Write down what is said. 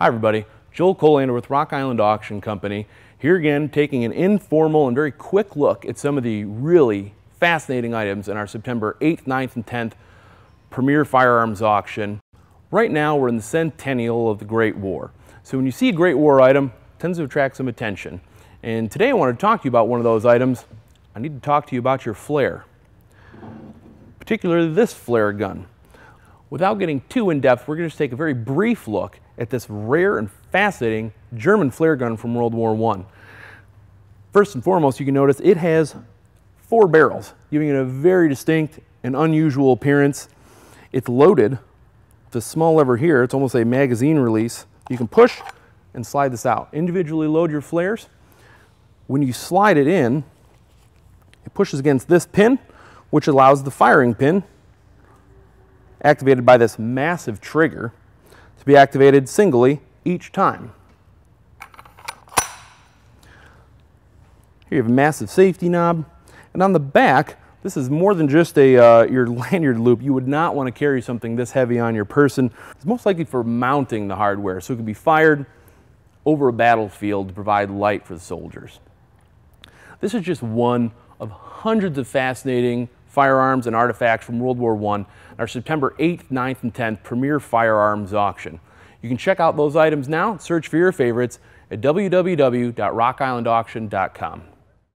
Hi everybody, Joel Kolander with Rock Island Auction Company. Here again, taking an informal and very quick look at some of the really fascinating items in our September 8th, 9th, and 10th Premier Firearms Auction. Right now, we're in the centennial of the Great War. So when you see a Great War item, it tends to attract some attention. And today I want to talk to you about one of those items. I need to talk to you about your flare, particularly this flare gun. Without getting too in-depth, we're going to just take a very brief look at this rare and fascinating German flare gun from World War I. First and foremost, you can notice it has four barrels, giving it a very distinct and unusual appearance. It's loaded with a small lever here. It's almost a magazine release. You can push and slide this out. Individually load your flares. When you slide it in, it pushes against this pin, which allows the firing pin, activated by this massive trigger, to be activated singly each time. Here you have a massive safety knob. And on the back, this is more than just a uh, your lanyard loop. You would not want to carry something this heavy on your person. It's most likely for mounting the hardware, so it can be fired over a battlefield to provide light for the soldiers. This is just one of hundreds of fascinating firearms and artifacts from World War I, our September 8th, 9th, and 10th Premier Firearms Auction. You can check out those items now, search for your favorites at www.rockislandauction.com.